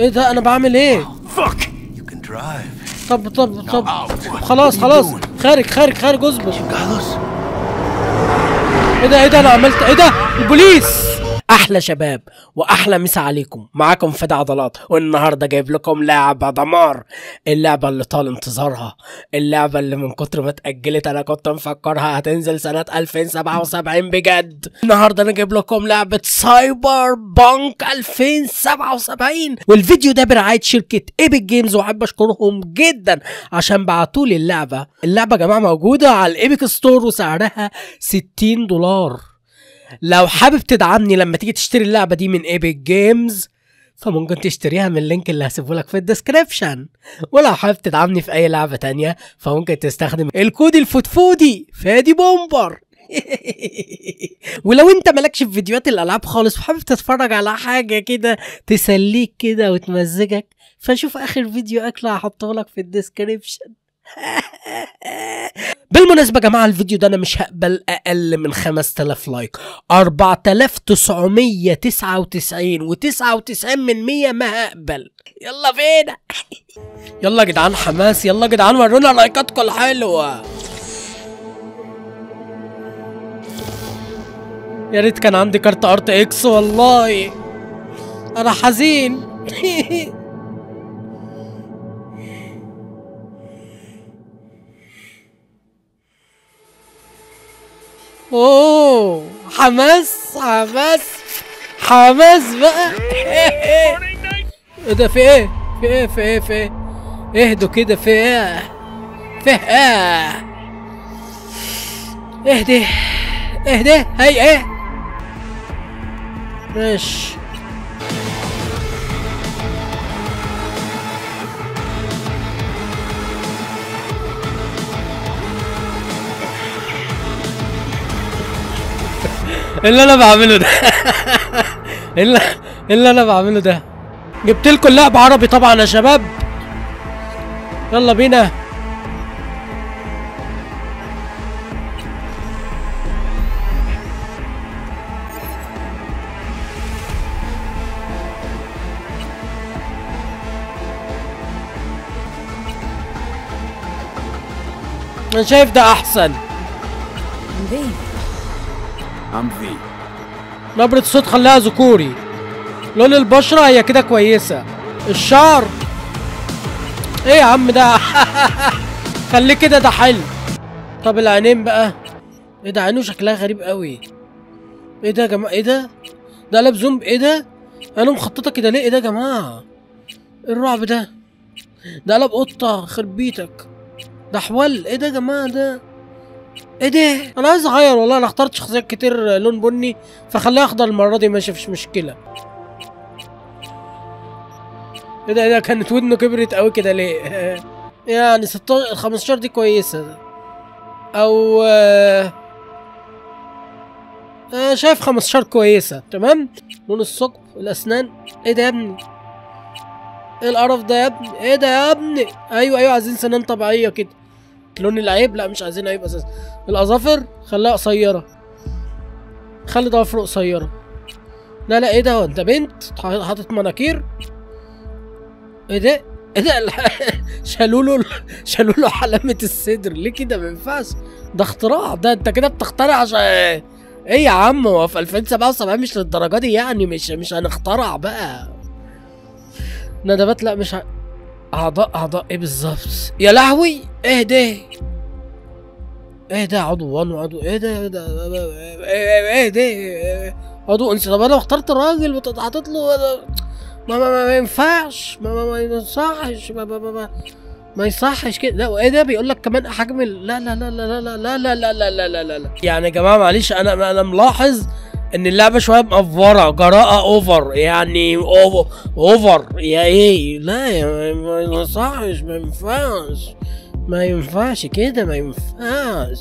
إيه ده أنا بعمل إيه. طب طب طب. خلاص خلاص? خارج خارج خارج اصبر? إيه ده إيه ده أنا عملت إيه ده البوليس أحلى شباب وأحلى مسا عليكم. معاكم فدا عضلات. والنهاردة جايب لكم لعبة دمار. اللعبة اللي طال انتظارها. اللعبة اللي من كتر ما اتأجلت أنا كنت مفكرها هتنزل سنة 2077 بجد. النهارده أنا جايب لكم لعبة Cyberpunk 2077 والفيديو ده برعاية شركة Epic Games وأحب أشكرهم جدا. عشان بعتوا لي اللعبة. اللعبة يا جماعة موجودة على ال Epic Store وسعرها 60 دولار. لو حابب تدعمني لما تيجي تشتري اللعبة دي من Epic Games فممكن تشتريها من ال link اللي هسيبه لك في ال description. ولو حابب تدعمني في أي لعبة تانية فممكن تستخدم الكود الفوتفودي فادي بومبر. ولو انت مالكش في فيديوهات الألعاب خالص وحابب تتفرج على حاجة كده تسليك كده وتمزجك فشوف آخر فيديو أكله هحطه لك في ال description. بالمناسبة يا جماعة الفيديو ده أنا مش هقبل أقل من 5000 like. 4999 و99 من 100 ما هقبل. يلا بينا يلا يا جدعان حماس. يلا يا جدعان ورونا لايكاتكم الحلوة. يا ريت كان عندي كارت RTX والله. أنا حزين. أوه حماس حماس حماس بقى. إيه ده في إيه؟ في إيه في إيه في إيه؟ اهدوا كده في إيه؟ في إيه؟ اهدي اهدي هي إيه ماشي. اللي أنا بعمله ده. اللي اللي أنا بعمله ده. جبت لكم اللعب عربي طبعا يا شباب. يلا بينا. أنا شايف ده أحسن. I'm V. نبرة الصوت خليها ذكوري. لون البشرة هي كده كويسة. الشعر. إيه يا عم ده؟ خليه كده ده حلو. طب العينين بقى؟ إيه ده؟ عينه شكلها غريب قوي. إيه ده يا جماعة؟ إيه ده؟ ده قلب زوم إيه ده؟ أنا مخططة كده ليه؟ إيه ده يا جماعة؟ إيه الرعب ده؟ ده قلب قطة. خرب بيتك ده حول إيه ده يا جماعة؟ ده إيه ده؟ أنا عايز أغير والله أنا اخترت شخصيات كتير لون بني فخليها أخضر المرة دي ماشي مفيش مشكلة. إيه ده؟ إيه ده؟ كانت ودنه كبرت قوي كده ليه؟ يعني 16 15 دي كويسة. أو آه، آه، شايف 15 كويسة تمام؟ لون الثقب الأسنان. إيه ده يا ابني؟ إيه القرف ده يا ابني؟ إيه ده يا ابني؟ أيوه أيوه عايزين سنان طبيعية كده. لون العيب لا مش عايزين عيب أساسا. الأظافر خليها قصيرة. خلي ضوافره قصيرة. لا لا إيه ده؟ انت بنت حاطط مناكير. إيه ده؟ إيه ده؟ شالوا له شالوا له علامه الصدر. ليه كده؟ ما ينفعش. ده اختراع. ده أنت كده بتخترع عشان إيه؟ يا عم؟ هو في 2077 مش للدرجة دي يعني. مش مش هنخترع بقى. ندبات لا مش ه... أعضاء أعضاء إيه بالظبط؟ يا لهوي! إيه ده إيه ده عضو 1 وعضو إيه ده إيه ده إيه إيه ده إيه عضو انثى طب أنا اخترت راجل وحاطط له ما ما, ما, ينفعش ما ما, ما يصحش ما ما, ما, ما ما يصحش كده لا وايه ده بيقول لك كمان حجم لا لا لا لا لا لا لا لا لا لا لا لا لا يعني يا جماعة معلش أنا أنا ملاحظ ان اللعبه شوية مأفوره جراءه over يعني over over يا إيه لا ما يصحش ما ينفعش ما ينفعش كده ما ينفعش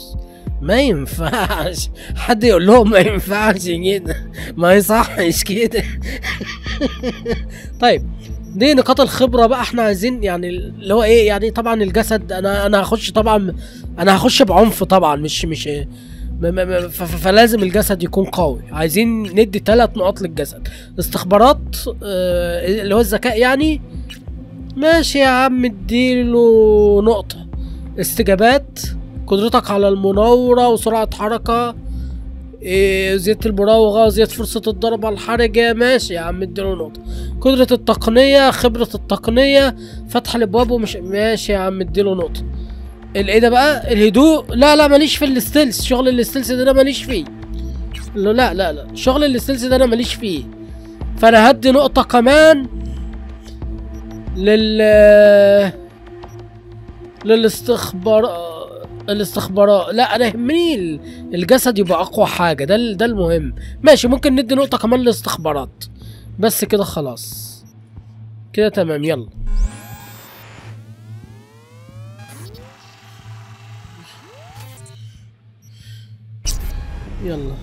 ما ينفعش. حد يقول لهم ما ينفعش كده ما يصحش كده. طيب دي نقاط الخبرة بقى. إحنا عايزين يعني اللي هو إيه يعني طبعا الجسد أنا أنا هخش طبعا أنا هخش بعنف طبعا مش مش ف- فلازم الجسد يكون قوي. عايزين ندي ثلاث نقاط للجسد. استخبارات آه اللي هو الذكاء يعني. ماشي يا عم اديله نقطة. استجابات قدرتك على المناورة وسرعة حركة إيه زيادة المراوغة زيادة فرصة الضربة الحرجة. ماشي يا عم اديله نقطة. قدرة التقنية خبرة التقنية فتح الابواب ومش ماشي يا عم اديله نقطة. الايه ده بقى؟ الهدوء؟ لا لا ماليش في ال stealth شغل ال stealth ده أنا ماليش فيه. لا لا لا شغل ال stealth ده أنا ماليش فيه. فأنا هدي نقطة كمان لل للاستخبار الاستخبارات لا أنا يهمني ال- الجسد يبقى أقوى حاجة. ده ده المهم. ماشي ممكن ندي نقطة كمان للاستخبارات. بس كده خلاص. كده تمام يلا. يلا.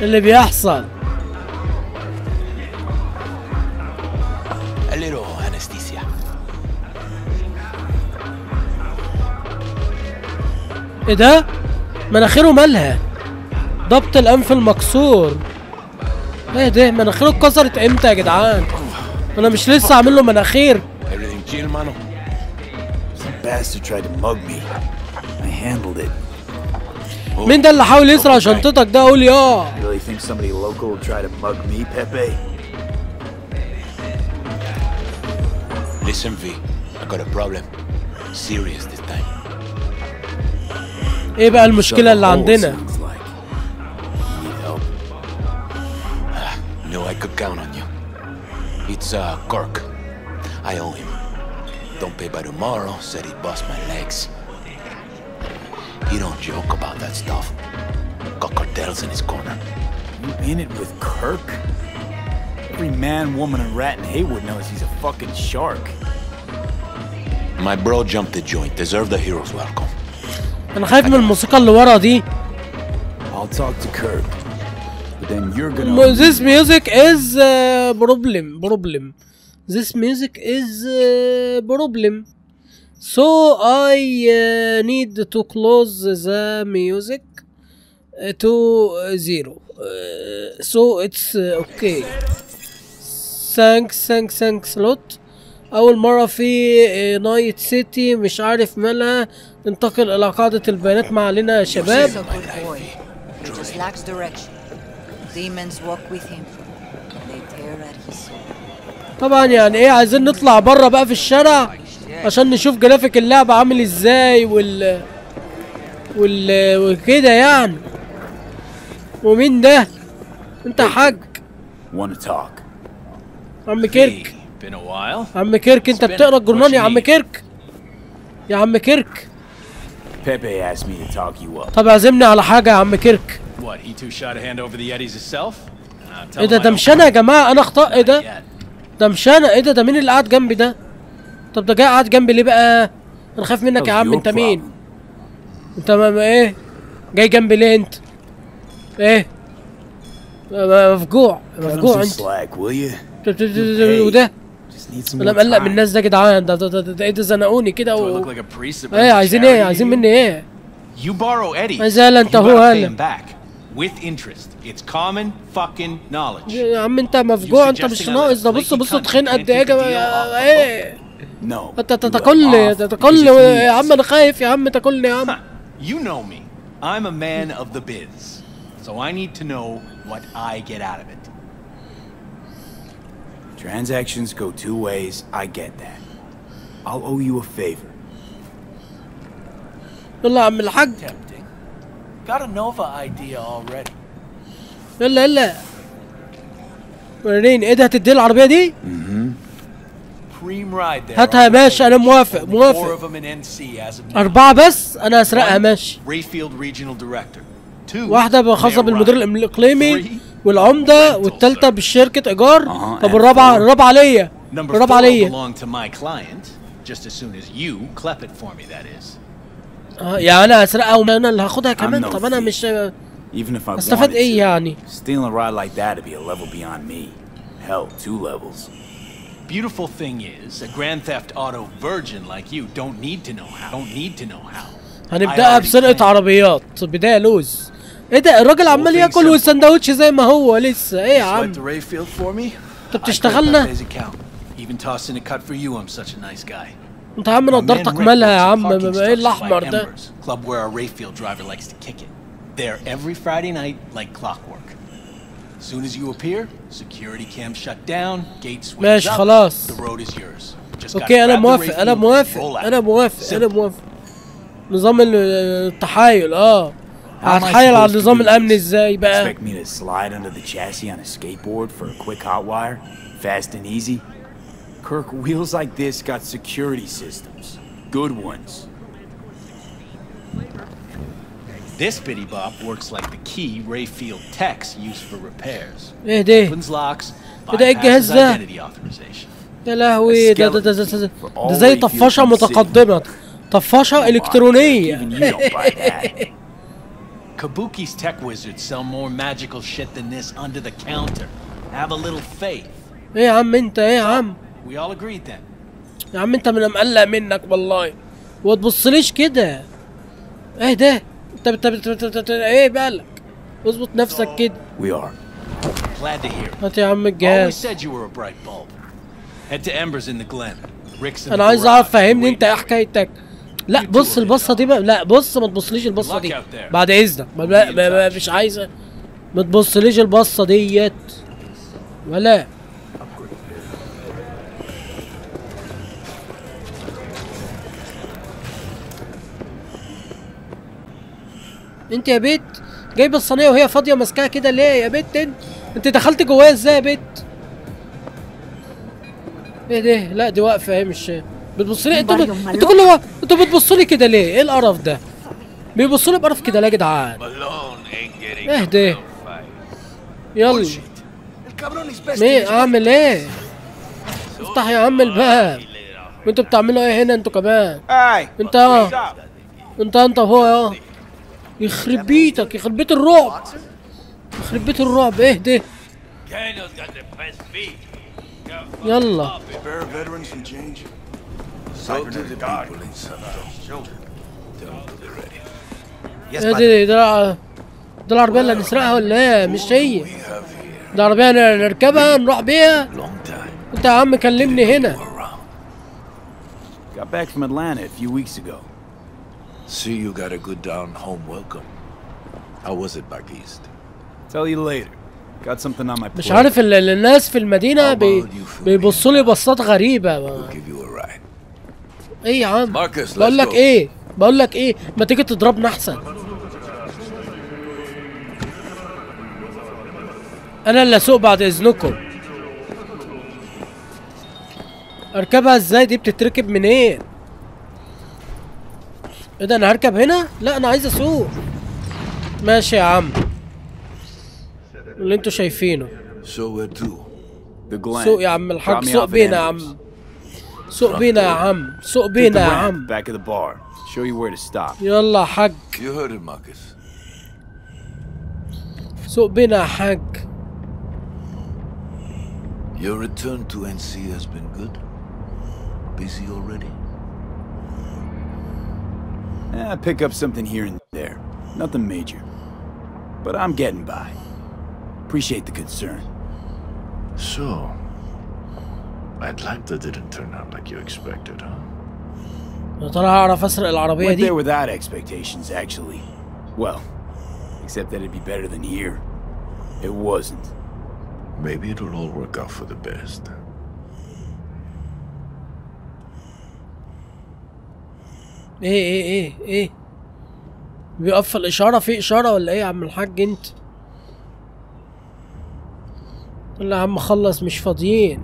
اللي بيحصل. إيه ده؟ مناخيره مالها؟ ضبط الأنف المكسور. إيه ده؟ مناخيره اتكسرت إمتى يا جدعان؟ أنا مش لسه عامل له مناخير. مين ده اللي حاول يسرق شنطتك ده قول يا? Listen, V. I got a problem. Serious this time. إيه بقى المشكلة اللي عندنا. Knew I could count on you. It's, uh, Kirk. I owe him. Don't pay by tomorrow, said he'd bust my legs. He don't joke about that stuff. Got cartels in his corner. You in it with Kirk? Every man, woman, and rat in Haywood knows he's a fucking shark. My bro jumped the joint. Deserve the hero's welcome. انا خايف من الموسيقى اللي ورا دي I'll talk to Kirk. But then you're gonna. This music is uh, problem problem This music is uh, problem So I uh, need to close the music uh, to uh, zero. So it's okay. Thanks, thanks, thanks a lot. أول مرة في Night City مش عارف مالها ننتقل إلى قاعدة البيانات ما علينا يا شباب. طبعا يعني إيه عايزين نطلع بره بقى في الشارع؟ عشان نشوف جرافيك اللعبة عامل إزاي وال وال وكده يعني. ومين ده؟ انت يا حاج? عم كيرك. Been a while. عم كيرك انت بتقرأ الجرنان يا عم كيرك؟ يا عم كيرك. Pepe asked me to talk you up. طب اعزمني على حاجة يا عم كيرك. إيه ده؟ ده مش أنا يا جماعة؟ أنا اخطاء إيه ده. ده مش أنا إيه ده؟ ده مين اللي قاعد جنبي ده؟ طب ده جاي قاعد جنبي ليه بقى أنا خايف منك يا عم أنت مين. أنت ما ما إيه جاي جنبي ليه أنت إيه ما- ما- مفجوع مفجوع some أنت وده أنا مقلق من. الناس ده يا جدعان ده ده ده, إيه ده زنقوني كده و... إيه عايزين إيه عايزين you? مني إيه You borrow Eddie. عايز هلا أنت You هو هلا him back. With interest. It's common fucking knowledge. يا عم أنت مفجوع أنت مش ناقص ده بص بص تخين قد إيه يا جماعة إيه No. انت you are تاكلني off تاكلني because it's يا me. عم انا خايف يا عم تاكلني يا عم You know me. I'm a man of the biz. So I need to know what I get out of it. Transactions go two ways. I get that. I'll owe you a favor. يلا يا عم الحاج Tempting. Got a Nova idea already. يلا يلا وريني ايه ده هتدي العربيه دي Cream ride there. هاتها يا باشا أنا موافق موافق. أربعة بس أنا أسرقها ماشي. واحدة خاصة بالمدير الإقليمي والعمدة والتالتة بالشركة إيجار. طب الرابعة الرابعة ليا الرابعة ليا just يعني أنا أسرقها وأنا اللي هاخدها كمان؟ طب أنا مش even if استفاد إيه يعني؟ Stealing a ride like that would be a level beyond me. Hell two levels. Beautiful thing is, a Grand Theft Auto virgin like you don't need to know how. Don't need to know how. هنبدأها بسرقة. عربيات بداية لوز إيه ده الراجل عمال ياكل. والسندوتش زي ما هو لسه إيه يا عم? انت بتشتغلنا. انت يا عم نضارتك مالها يا عم إيه الاحمر ده club where a Rayfield driver likes to kick it. There every Friday night like clockwork. Soon as you appear, security cam shut down, gate swings ماشي up, خلاص. the road is yours. Just gotta اوكي انا grab the موافق انا Rayfield, موافق roll out. انا موافق انا Simple. موافق نظام ال- التحايل اه How am I هتحايل على supposed to النظام do الامني this? ازاي بقى Expect me to slide under the chassis on a skateboard for a quick hot wire? Fast and easy? Kirk, wheels like this got security systems. Good ones. This bitty bop works like the key Rayfield techs use for repairs. إيه ده Opens locks, إيه bypasses identity authorization. يا لهوي ده ده ده, ده, ده, زي إلكترونية don't buy that. Kabuki's tech wizards sell more magical shit than this under the counter. Have a little faith. إيه يا عم انت إيه يا عم We all agreed then. يا عم انت من مقلق منك والله وتبصليش كده إيه ده انت بت بت بت بت إيه بالك اظبط نفسك كده We are. Glad to hear. هات يا عم الجهاز said you were a bright bulb. Head to Embers in the Glen. Rick's in أنا عايز. اعرف فهمني انت إيه. حكايتك لا بص البصة دي بقى لا بص ما تبصليش البصة دي بعد إذنك ما ما ما ما مش عايزة ما تبصليش البصة ديت ولا انت يا بيت جايبه الصينية وهي فاضية ماسكاها كده ليه يا بيت؟ انت انت دخلت جواها إزاي يا بيت؟ إيه ده؟ لا دي واقفة اهي مش بتبص لي؟ أنتوا. أنتوا كل وقت أنتوا بتبصوا لي كده ليه؟ إيه القرف ده؟ بيبصوا لي بقرف كده ليه يا جدعان. اهدى يلا. مين اعمل إيه؟ افتح يا عم الباب. وانتوا بتعملوا إيه هنا أنتوا كمان! انت انت انت وهو آه يخرب بيتك يخرب بيت الرعب. يخرب بيت الرعب. إيه ده؟ يلا. إيه دي دي ده العربية اللي هنسرقها ولا إيه؟ مش هي دي العربية اللي هنركبها نروح بيها. انت يا عم كلمني هنا. Got back from Atlanta a few weeks ago. See you got a good down home welcome. How was it back east? Tell you later. Got something on my مش plate. عارف ال- ال- الناس في المدينة بي... بيبصوا لي بصات غريبة We'll give you a ride. إيه يا عم Marcus, بقول let's لك go. إيه بقول لك إيه ما تيجي تضربنا أحسن أنا اللي أسوق بعد إذنكم أركبها إزاي دي بتتركب منين إيه ده أنا هركب هنا؟ لا أنا عايز أسوق. ماشي يا عم. اللي أنتوا شايفينه. سوق يا عم الحق. سوق بينا يا عم. سوق بينا يا عم. سوق بينا يا عم. يلا حق سوق بينا حق Your return to NC has been good? Busy already? Eh, pick up something here and there. Nothing major. But I'm getting by. Appreciate the concern. So, Atlanta didn't turn out like you expected, huh? يا ترى هعرف اسرق العربية Went دي there without expectations, actually. Well, except that it'd be better than here. It wasn't. Maybe it'll all work out for the best. إيه إيه إيه إيه. بيقف الإشارة في إشارة ولا إيه يا عم الحاج أنت؟ لا يا عم خلص مش فاضيين.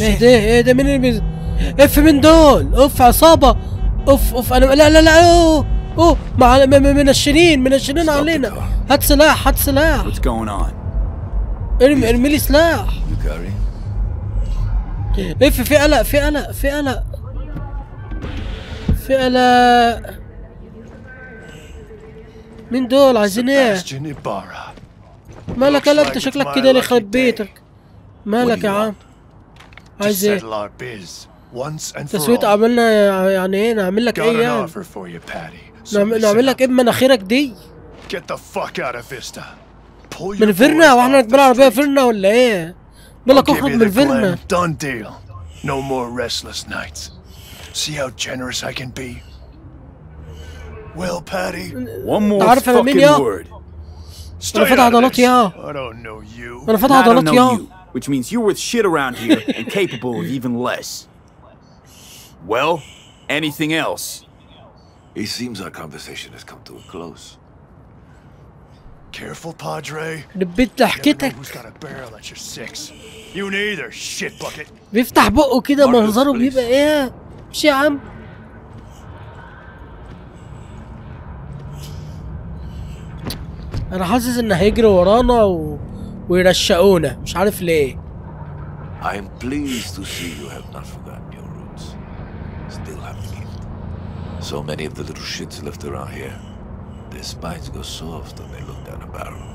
إيه ده إيه ده مين اللي بيز... إف من دول إف عصابة إف إف أنا لا لا لا أوه أوه مع منشنين منشنين علينا. هات سلاح هات سلاح. What's going on? ارمي ارمي لي سلاح. You carry? لف في قلق في قلق في قلق. في قلق. مين دول عايزين إيه. مالك يلا انت شكلك كده اللي يخرب بيتك؟ مالك يا عم؟ عايز إيه؟ تسويت. عملنا يعني إيه؟ نعمل لك إيه يعني. So نعمل, لك. إيه؟ بمناخيرك دي. Get the fuck out of Vista. Pull your من فيرنا boys واحنا off راكبين the عربيه street. فيرنا ولا ايه بقول لك I'll give اخرج you من the فيرنا glen. Done deal. No more restless nights. See how generous I can be? Well, Patty, One more عارف أنا مين fucking يا؟ word. stay انا فاتح out of عضلات this. يا I don't know you. انا فاتح And I don't عضلات know يا you, which means you're worth shit around here and capable of even less. Well, anything else? It seems our conversation has come to a close. Careful, Padre. دبيت You ضحكتك a neither, shit bucket. بيفتح بقه كده منظره. بيبقى إيه مش يا عم أنا حاسس ان هيجري ورانا و... ويرشقونا مش عارف ليه I am pleased to see you have not forgotten your roots. Still have the gift. So many of the little shits left around here. Their spines go soft when they look down a barrel.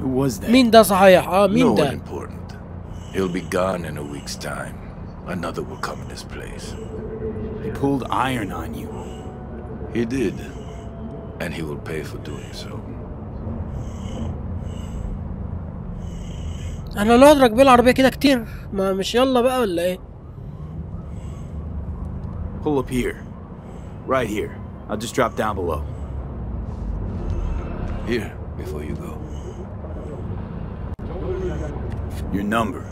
Who was that? مين ده صحيح اه no مين one ده important. He'll be gone in a week's time. Another will come in his place. They pulled iron on you. He did. And he will pay for doing so. احنا نقعد راكبين العربيه كده كتير ما مش يلا بقى ولا ايه Pull up here. Right here. I'll just drop down below. Here, before you go. Your number.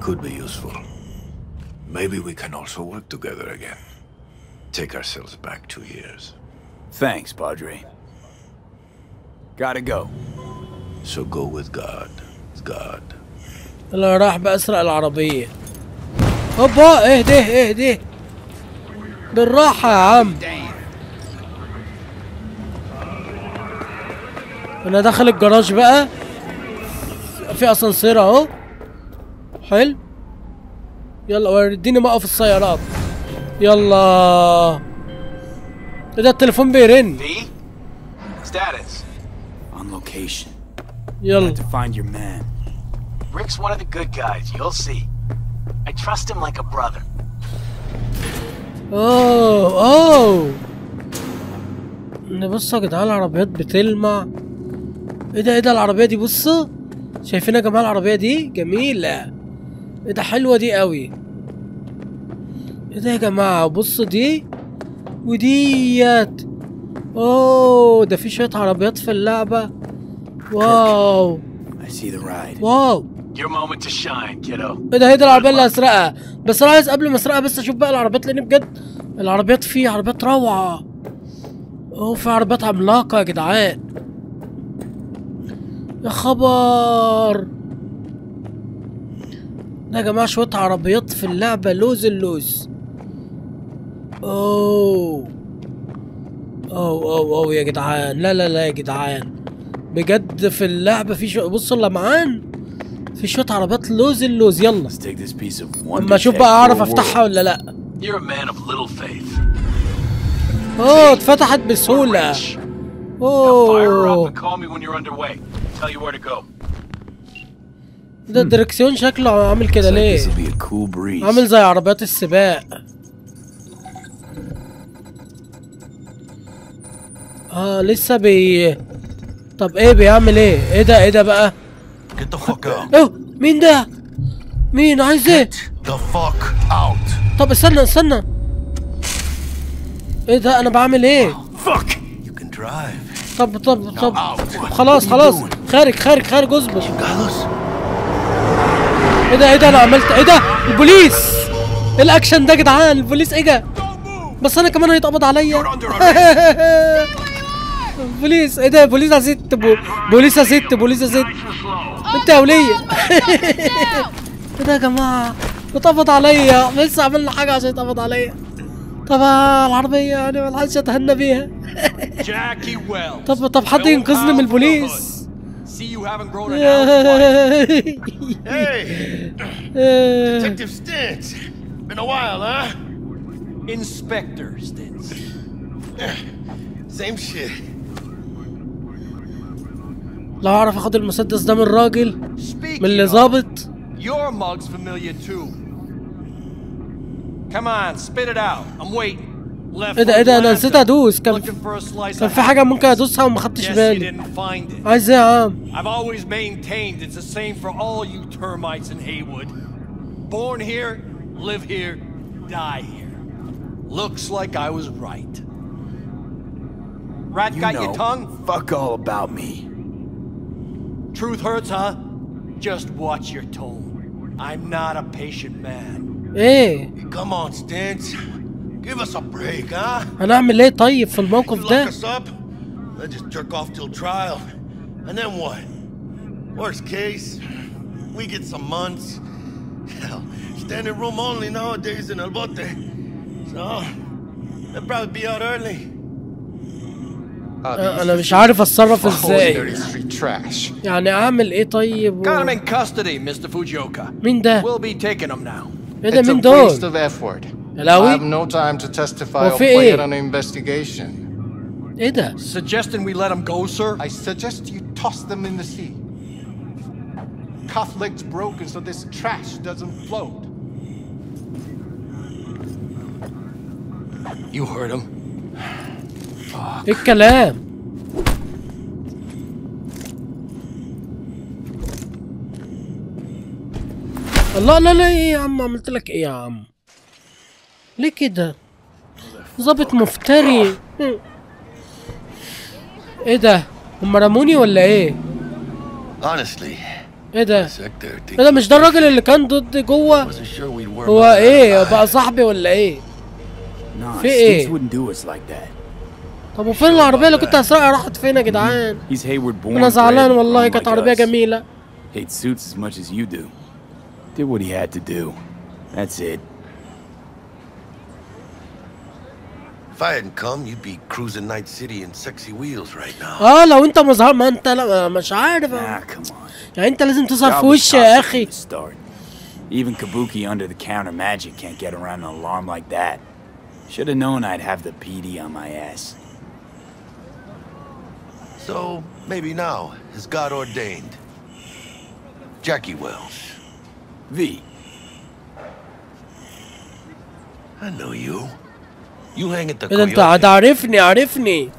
Could be useful. Maybe we can also work together again. Take ourselves back two years. Thanks, Padre. Gotta go. So go with God. God. اللي راح بأسرق العربية هوبا اهدي اهدي بالراحة يا عم أنا داخل الجراج بقى في أسانسير أهو حلو يلا وديني موقف السيارات يلا إيه ده التليفون بيرن V? Status. On location. يلا To find your man. Rick's one of the good guys, you'll see. I trust him like a brother. أوه أوه بصوا يا جدعان العربيات بتلمع إيه ده إيه ده العربية دي؟ بصوا شايفين يا جماعة العربية دي؟ جميلة. إيه ده حلوة دي قوي. إيه ده يا جماعة؟ بصوا دي وديت. أوه ده في شوية عربيات في اللعبة. واو. واو. Your moment to shine, kiddo. إيه ده هي دي العربية اللي هسرقها. بس أنا عايز قبل ما أسرقها بس أشوف بقى العربيات لأن بجد العربيات فيه عربيات روعة. أوه في عربيات عملاقة يا جدعان. يا خبر. يا جماعة شوية عربيات في اللعبة. لوز اللوز. أوه. أوه أوه أوه يا جدعان. لا لا لا يا جدعان. بجد في اللعبة في شو بصوا اللمعان في شوية عربيات لوز اللوز. يلا. أما أشوف بقى أعرف أفتحها. ولا لا. أوه اتفتحت up أوه. ده الدركسيون شكله عامل كده ليه. عامل زي عربيات السباق. آه لسه بي طب إيه بيعمل إيه؟ إيه ده؟ إيه ده بقى. أوه مين ده؟ مين؟ عايز إيه. طب استنى استنى. إيه ده؟ أنا بعمل إيه. طب طب طب. out. خلاص خلاص? خارج خارج خارج اصبر. Carlos? إيه ده إيه ده أنا عملت إيه ده؟ البوليس! إيه الاكشن ده يا جدعان؟ البوليس إيه ده بس أنا كمان هيتقبض عليا. بوليس إيه ده؟ بوليس يا ست بو... بوليس يا ست بوليس يا ست انت يا ولية. إيه ده يا جماعة؟ اتقبض عليا. لسه عملنا حاجة عشان يتقبض عليا. طبعا العربية يعني ما لحقتش أتهنى بيها. طب طب حد ينقذني من البوليس؟ haven't grown an ounce twice. Hey, آه، Detective Stintz. Been a while, huh? Inspector Stintz. Same shit. لو اعرف اخد المسدس ده من الراجل Speaking من اللي of, ظابط your mug's familiar too. Come on, spit it out. I'm waiting. Left ايه ده ايه ده انا نسيت ادوس كان Looking for a slice كان of في حاجه ممكن ادوسها وما خدتش Guess you بالي didn't find it. عايز ايه يا عم I've always maintained it's the same for all you termites in Haywood. Born here, live here, die here. Looks like I was right. Rat You got know, your tongue? fuck all about me. Truth hurts, huh? Just watch your tone. I'm not a patient man. ايه Come on, Stintz. Give us a break, huh? هنعمل ايه طيب في You الموقف lock ده us up, let's just jerk off till trial. And then what? Worst case, we get some months. Hell, standing room only nowadays in El Bote. So, they'll probably be out early. آه، انا مش عارف اتصرف ازاي street trash. يعني اعمل ايه طيب Got him و... in custody, Mr. Fujioka. مين ده We'll be taking him now. ايه ده It's مين a waste دول of effort. I have الهوي no time to testify هو or في play إيه؟ it on an investigation. ايه ده Suggesting we let him go, sir? I suggest you toss them in the sea. Cuff legs broken so this trash doesn't float. You heard him. ايه الكلام الله لا لا ايه يا عم عملت لك ايه يا عم ليه كده ظابط مفتري. إيه ده هم رموني ولا إيه Honestly, إيه ده إيه ده مش ده الراجل اللي كان ضد جوه هو إيه. بقى صاحبي ولا إيه في إيه؟ That. طب وفين العربية اللي كنت هسرقها راحت فين يا جدعان born. أنا زعلان والله كانت عربية. جميلة suits as much as you do. Did what he had to do. That's it. If I hadn't come, you'd be cruising Night City in sexy wheels right now. اه لو انت مظهر ما انت لا مش عارف Ah, come on. يعني انت لازم تظهر Job في was وشي tough يا from اخي the start. Even Kabuki under the counter magic can't get around an alarm like that. Should have known I'd have the PD on my ass. So, maybe now, as God ordained. Jackie Wells. V, I know you. You hang at the ايه ده انت Coyote. هتعرفني عارفني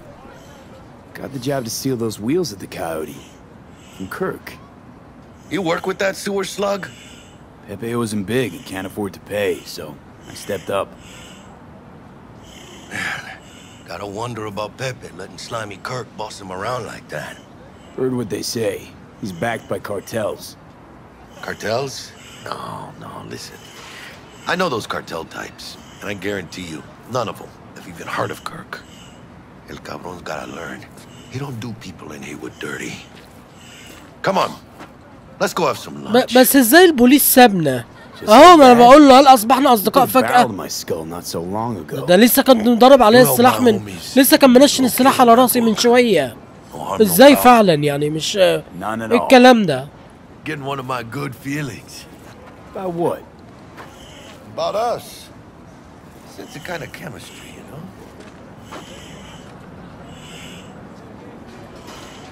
got the job to steal those wheels at the Coyote. From Kirk. You work with that sewer slug? Pepe owes him big and can't afford to pay, so I stepped up. Gotta wonder about Pepe letting Slimy Kirk boss him around like that. Heard what they say. He's backed by cartels. Cartels? No, no, listen. I know those cartel types, and I guarantee you, None of them have even heard of Kirk. El Cabron's gotta learn. He don't do people in Haywood dirty. Come on. Let's go have some lunch. بس إزاي البوليس سابنا؟ آه ما أنا بقول له هل أصبحنا أصدقاء فجأة؟ ده لسه كان مضرب عليا السلاح من لسه كان منشن السلاح على راسي من شوية. إزاي فعلا يعني مش إيه الكلام ده؟ About what? About us. It's a kind of chemistry, you know?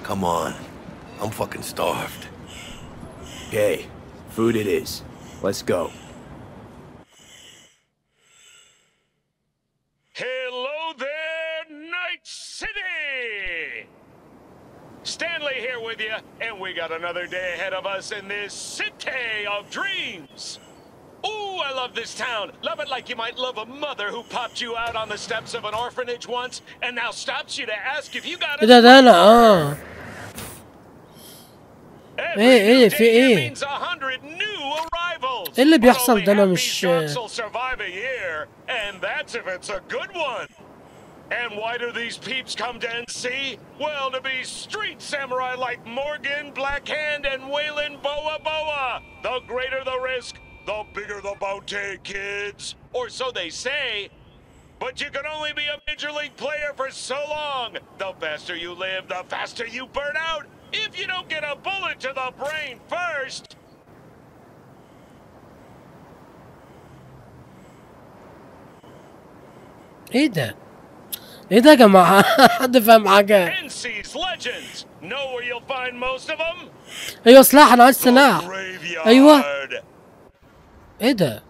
Come on. I'm fucking starved. Okay, food it is. Let's go. Hello there, Night City! Stanley here with you, and we got another day ahead of us in this city of dreams. Ooh, I love this town. Love it like you might love a mother who popped you out on the steps of an orphanage once and now stops you to ask if you got ايه a ده ده انا اه Every ايه ايه new في day ايه means a hundred new arrivals. ايه اللي But بيحصل only ده؟ أنا happy مش- ducks will survive a year, and that's if it's a good one. And why do these peeps come to NC? Well, to be street samurai like Morgan, Blackhand, and Waylon Boa Boa. The greater the risk, the bigger the bounty, kids. Or so they say. But you can only be a major league player for so long. The faster you live, the faster you burn out. If you don't get a bullet to the brain first. ايه ده ايه ده يا جماعه حد فاهم حاجه NC's legends. Know where you'll find most of them? ايوه سلاح انا عايز سلاح Graveyard. ايوه إيه ده؟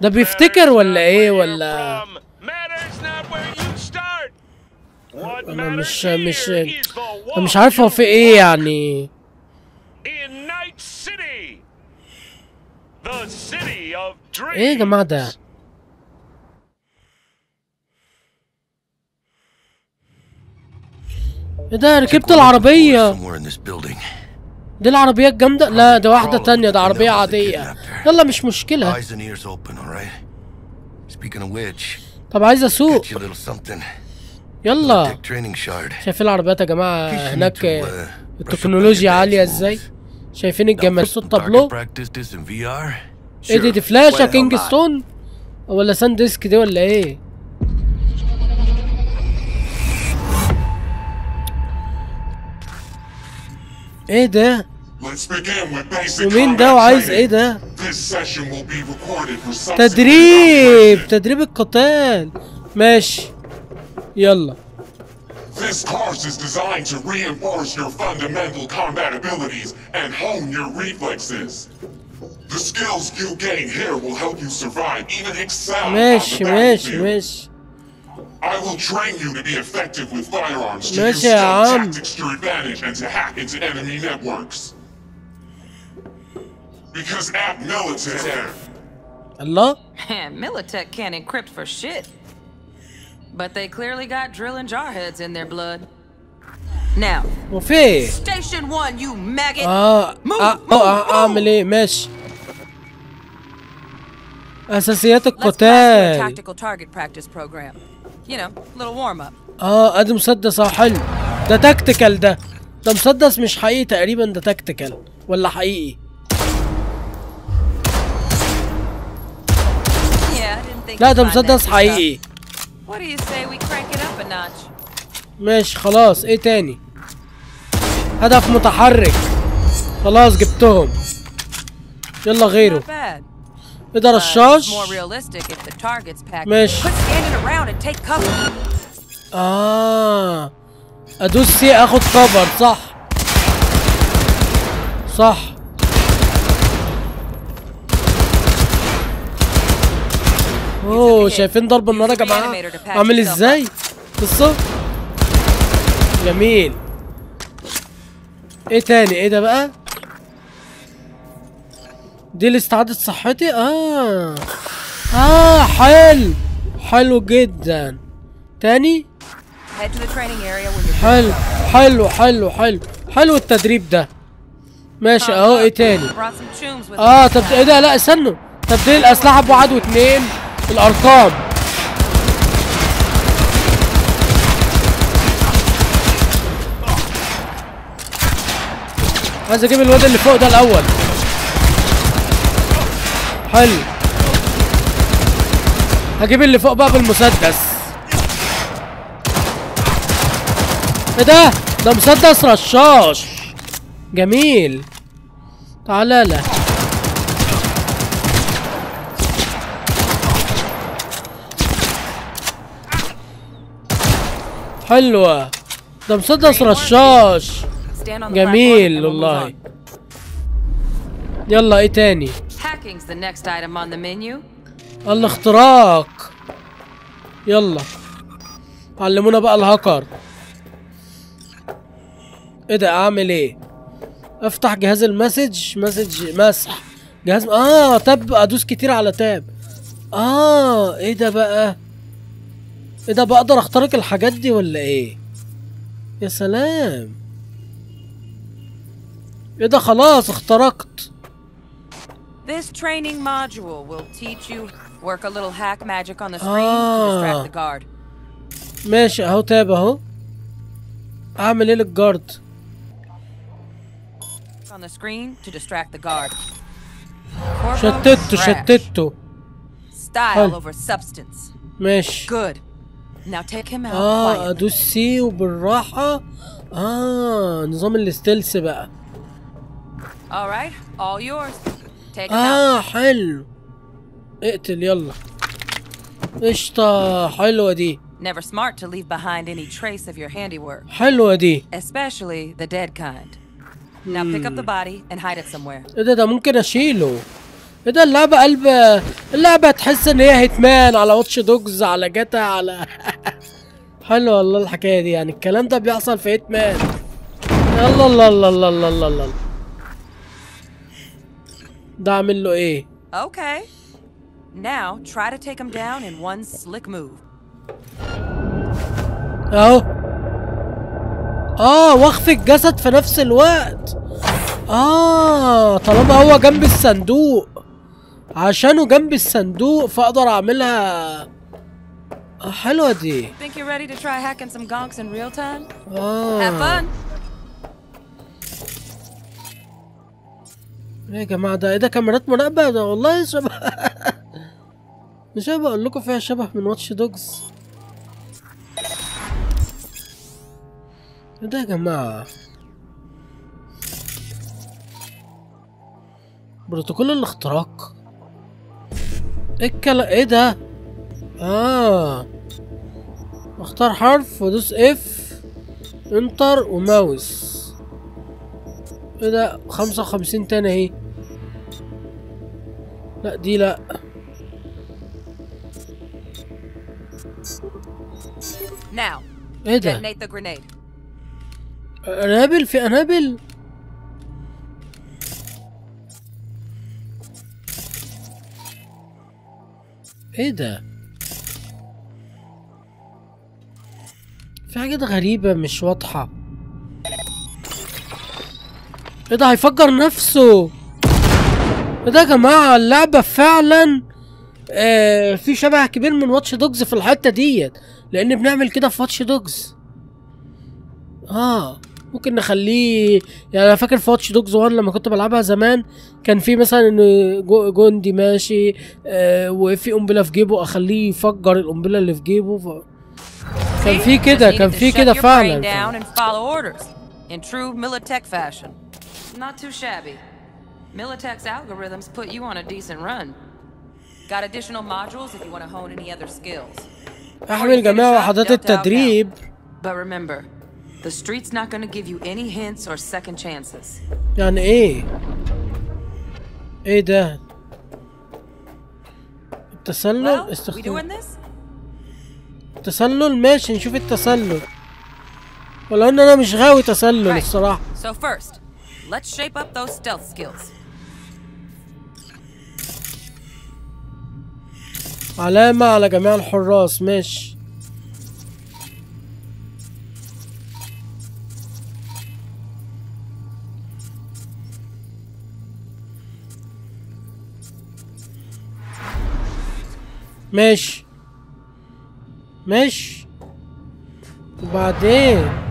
ده بيفتكر ولا إيه؟ ولا أنا مش مش أنا مش عارف هو في إيه يعني. إيه يا جماعة ده؟ إيه ده؟ ركبت العربية Somewhere in this building. دي العربيات جامدة لا ده واحدة تانية ده عربية عادية. يلا مش مشكلة. طب عايز أسوق. يلا. شايفين العربيات يا جماعة هناك uh, التكنولوجيا عالية إزاي؟ شايفين الجمال in VR. إيه دي دي فلاشة كينج ستون ولا SanDisk دي ولا إيه؟ إيه ده ومين ده وعايز. إيه ده تدريب تدريب القتال ماشي يلا This course is designed to reinforce your fundamental combat abilities and hone your reflexes. The skills you gain here will help you survive, even excel on the ماشي ماشي. ماشي I will train you to be effective with firearms, to use ماشي يا stealth عم. tactics to your advantage, and to hack into enemy networks. Because at military, الله Man, Militech can't encrypt for shit. But they clearly got drill and jar heads in their blood. Now, وفي ايه Station One, you maggot! اه Move, آه، move, آه، move. اعمل ايه ماشي اساسيات Let's pass through a القتال tactical target practice program. You know, little warm up. آه أدي مسدس آه حلو. ده تكتيكال ده. ده مسدس مش حقيقي تقريبا ده تكتيكال ولا حقيقي؟ لا ده مسدس حقيقي? ماشي خلاص. إيه تاني؟ هدف متحرك. خلاص جبتهم. يلا غيره. It's رشاش. ماشي. آه أدوس سي آخد كفر صح. صح. أوه شايفين ضرب النار يا جماعة عامل إزاي؟ بصوا جميل. إيه تاني؟ إيه ده بقى؟ دي لاستعادة صحتي آه. آه حلو. حلو جدا. تاني؟ حلو. حلو حلو حلو. حلو التدريب ده. ماشي أهو إيه تاني؟ آه. طب إيه ده؟ لا استنوا. تبديل الأسلحة بواحد واثنين الأرقام. عايز أجيب الواد اللي فوق ده الأول. حلو هجيب اللي فوق بقى بالمسدس إيه ده؟ ده مسدس رشاش. جميل. تعالى لا حلوة. ده مسدس رشاش. جميل والله. يلا إيه تاني؟ الاختراق. يلا. علمونا بقى الهاكر. إيه ده؟ اعمل إيه؟ افتح جهاز المسج. مسج مسح. جهاز آه tab أدوس كتير على tab. آه إيه ده بقى؟ إيه ده؟ بقدر أخترق الحاجات دي ولا إيه؟ يا سلام. إيه ده؟ خلاص اخترقت. This training module will teach you work a little hack magic on the screen to Ah. distract the guard. ماشي اهو تاب اهو اعمل ايه للجارد On the screen to distract the guard. Corpo شتته trash. شتته Style حلو. over substance. ماشي Good. Now take him out اه quietly. ادوس سي وبالراحة اه نظام الاستلس بقى All right, all yours. Take out. آه حلو. اقتل يلا. قشطة حلوة دي. Never smart to leave behind any trace of your handiwork, حلوة دي. Especially the dead kind. Now pick up the body and hide it somewhere. إيه ده ده ممكن أشيله. إيه ده اللعبة قلب اللعبة تحس إن هي Hitman على Watch Dogs على جاتا على حلو والله الحكاية دي يعني. الكلام ده بيحصل في هيتمان. يلا الله الله الله الله الله الله. ده اعمل له إيه Okay. Now try to take him down in one slick move. اهو آه واخفي الجسد في نفس الوقت آه طالما هو جنب الصندوق عشانه جنب الصندوق فأقدر أعملها آه حلوة دي Think you're ready to try hacking some gonks in real time? Have آه fun. إيه يا جماعة ده إيه ده؟ كاميرات مراقبة ده والله شبه مش أنا بقول لكم فيها شبه من واتش دوجز إيه ده يا جماعة؟ بروتوكول الاختراق. إيه الكلام إيه ده؟ آه. اختار حرف وادوس اف إنتر وماوس. إيه ده خمسة وخمسين تاني أهي. لا دي لا. Now, إيه ده؟ detonate the grenade. أنابل؟ في أنابل؟ إيه ده؟ في حاجات غريبة مش واضحة. إيه ده؟ هيفجر نفسه. إيه ده يا جماعة؟ اللعبة فعلا آه في شبه كبير من Watch Dogs في الحتة ديت. لأن بنعمل كده في Watch Dogs آه ممكن نخليه يعني أنا فاكر في Watch Dogs 1 لما كنت بلعبها زمان كان في مثلا إن جندي ماشي آه وفي قنبلة في جيبه أخليه يفجر القنبلة اللي في جيبه. ف... كان في كده كان في كده brain فعلا Not too shabby. Militech's algorithms put you on a decent run. Got additional modules if you want to hone any other skills. احمل جميع وحدات التدريب But remember, the street's not going to give you any hints or second chances. يعني إيه إيه ده التسلل استخدام? التسلل ماشي نشوف التسلل ولو ان أنا مش غاوي تسلل. الصراحه So first, let's shape up those stealth skills. علامة على جميع الحراس ماشي. ماشي. ماشي. وبعدين؟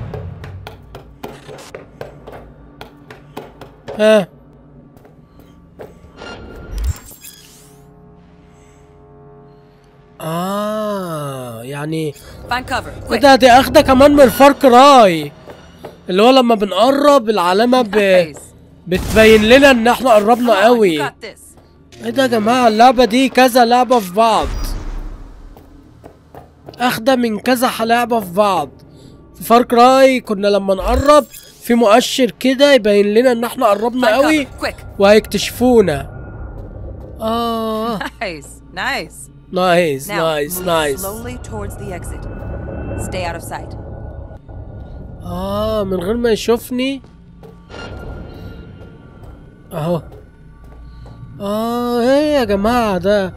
ها. آه يعني Find cover. إيه ده دي أخدة كمان من الفارك راي اللي هو لما بنقرب العلامة ب... بتبين لنا إن إحنا قربنا قوي. إيه ده يا جماعة؟ اللعبة دي كذا لعبة في بعض. أخدة من كذا لعبة في بعض. في Far Cry كنا لما نقرب في مؤشر كده يبين لنا إن إحنا قربنا قوي. وهيكتشفونا. آه. nice nice nice of sight. آه من غير ما يشوفني. أهو. آه إيه يا جماعة ده؟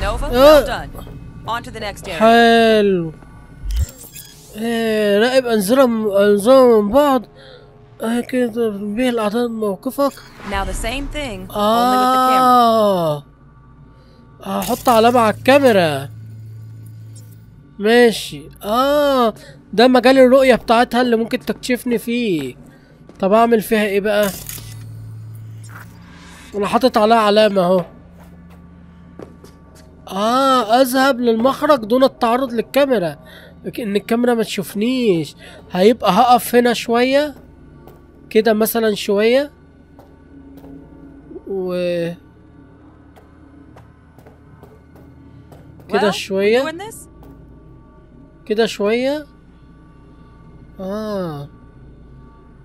Nova, Uh. راقب انظمة أنظمة من بعض. آه كده تنبيه الاعداد موقفك. Now the same thing. آه. هحط علامة على الكاميرا. ماشي. آه ده مجال الرؤية بتاعتها اللي ممكن تكشفني فيه. طب أعمل فيها إيه بقى؟ أنا حاطط عليها علامة أهو. آه أذهب للمخرج دون التعرض للكاميرا. ان الكاميرا ما تشوفنيش. هيبقى هقف هنا شوية كده مثلا شوية. و كده شوية? كده شوية. آه.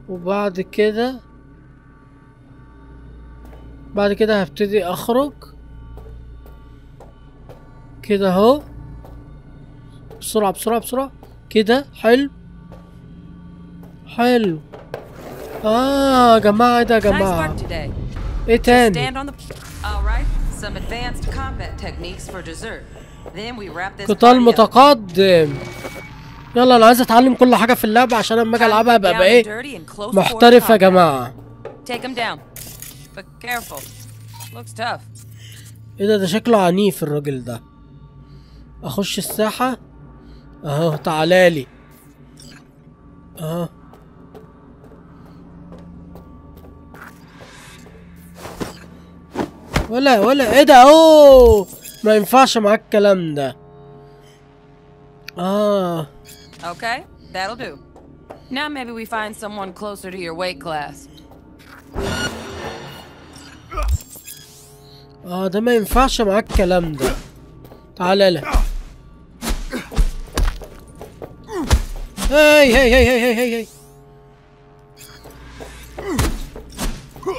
وبعد كده بعد كده هبتدي أخرج. كده أهو. بسرعة بسرعة بسرعة. كده حلو. حلو. آه يا جماعة إيه ده يا جماعة. إيه تاني؟ قتال. متقدم. يلا أنا عايز أتعلم كل حاجة في اللعبة عشان لما أجي ألعبها ابقى بقى إيه؟ محترف يا جماعة. إيه ده؟ ده شكله عنيف الراجل ده. أخش الساحة. اهو تعالالي اهو. ولا ولا إيه ده؟ اوه ما ينفعش معاك الكلام ده. آه. Okay, that'll do. Now maybe we find someone closer to your weight class. آه ده ما ينفعش معاك الكلام ده. تعالى لا هاي هاي هاي هاي هاي هاي هاي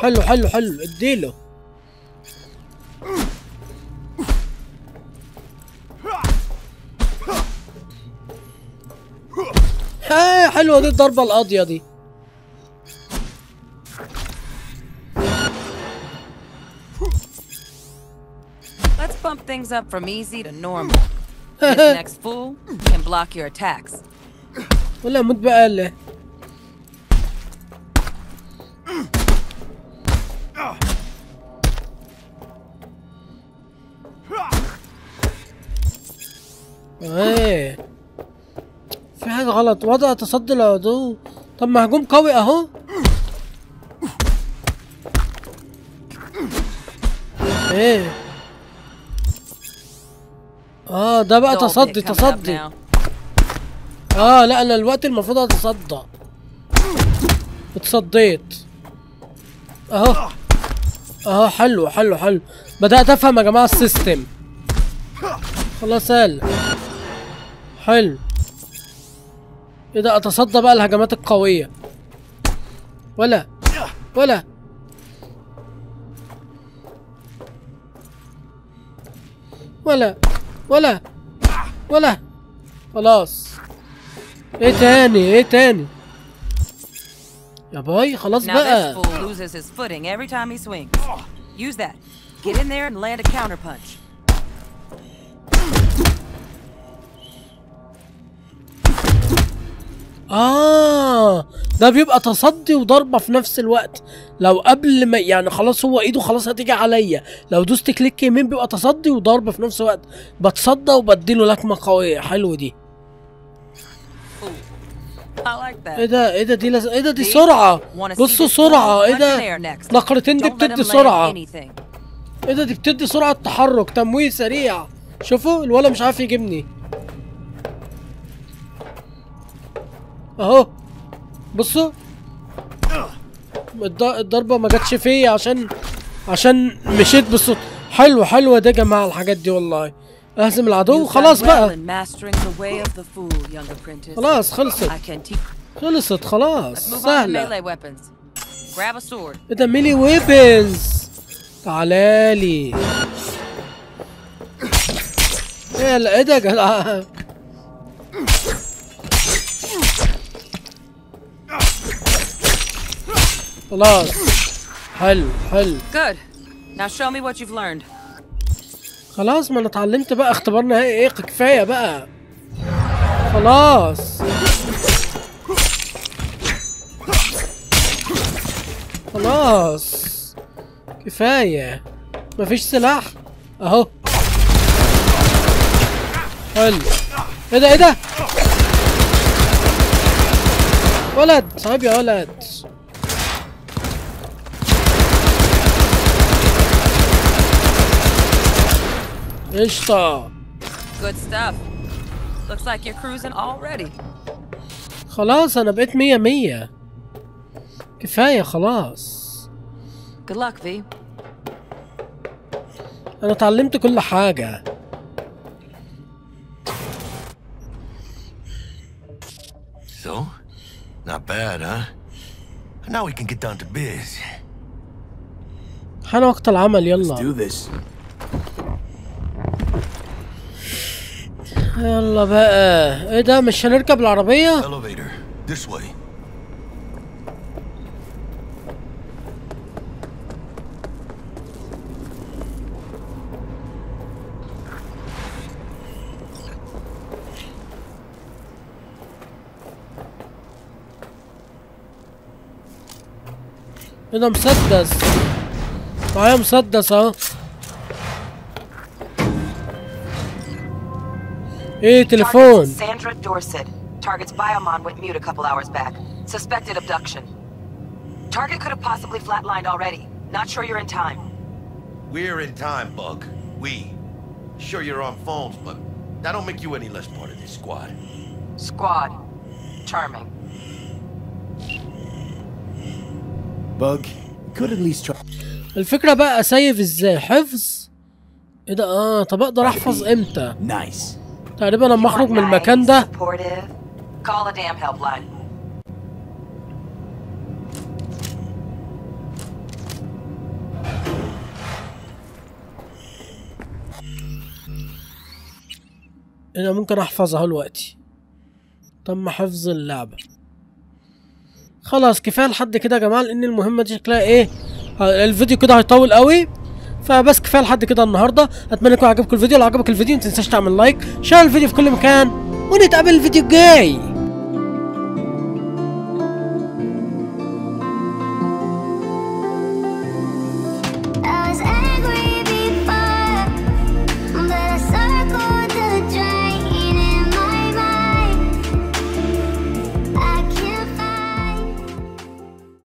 حلو حلو حلو اديله هاي حلوة دي الضربه القاضيه دي Let's bump things up from easy to normal. This next fool can block your attacks. ولا موت بقى له إيه. في حاجة غلط. وضع تصدي العدو. طب ما هجوم قوي أهو. إيه. آه ده بقى تصدي تصدي. آه لا أنا الوقت المفروض أتصدى. اتصديت. أهو. أهو حلو حلو حلو. بدأت أفهم يا جماعة السيستم. خلاص سهل. حلو. إيه ده أتصدى بقى الهجمات القوية. ولا ولا. ولا ولا ولا. خلاص. إيه تاني؟ إيه تاني؟ يا باي خلاص بقى. fool loses his footing every time he swings. Use that. Get in there and land a counterpunch. آه ده بيبقى تصدي وضربة في نفس الوقت. لو قبل ما يعني خلاص هو ايده خلاص هتيجي عليا. لو دوست كليك يمين بيبقى تصدي وضربة في نفس الوقت. بتصدى وبديله لكمة قوية. حلو دي. إيه. ده إيه ده دي لز... إيه ده دي see بصوا fool? إيه ده. نقرتين دي بتدي anything. إيه ده دي بتدي سرعة تحرك تمويه سريع. شوفوا الولا مش عارف يجيبني. أهو. بصوا. الض- الضربة ما جاتش فيا عشان عشان مشيت. بالصوت حلو حلوة دي يا جماعة الحاجات دي والله. اهزم العدو خلاص بقى. خلاص خلصت. خلصت خلاص. سهلة. إيه ده ميلي ويبنز تعالالي إيه ده جدع خلاص. حلو حلو. Good. Now خلاص ما أنا اتعلمت بقى اختبار نهائي. إيه كفاية بقى. خلاص. خلاص. كفاية. مفيش سلاح؟ أهو. حلو. إيه ده إيه ده؟ ولد صعب يا ولد. قشطة Good stuff. Looks like you're cruising already. خلاص أنا بقيت مية مية كفاية خلاص Good luck, V. أنا اتعلمت كل حاجة So? Not bad, huh? Now we can get down to biz. حان وقت العمل يلا Do this. يلا بقى. إيه ده مش هنركب العربية. إيه ده مسدس. معايا مسدس اهو. ايه تليفون Sandra Dorset. Target's biomon went mute a couple hours back. Suspected abduction. Target could have possibly flatlined already. Not sure you're in time. We're in time, Bug. We. Sure you're on phones, but that don't make you any less part of this squad. Squad. Charming. Bug, could at least try. الفكرة بقى اسيف ازاي حفظ ايه ده اه طب اقدر احفظ امتى Nice. تقريبا لما اخرج من المكان ده. أنا ممكن أحفظها دلوقتي. تم حفظ اللعبة. خلاص كفاية لحد كده يا جماعة لأن المهمة دي شكلها إيه؟ الفيديو كده هيطول قوي. فبس كفاية لحد كده النهاردة. أتمنى يكون عجبكم الفيديو. لو عجبك الفيديو متنساش تعمل like share الفيديو في كل مكان ونتقابل الفيديو الجاي.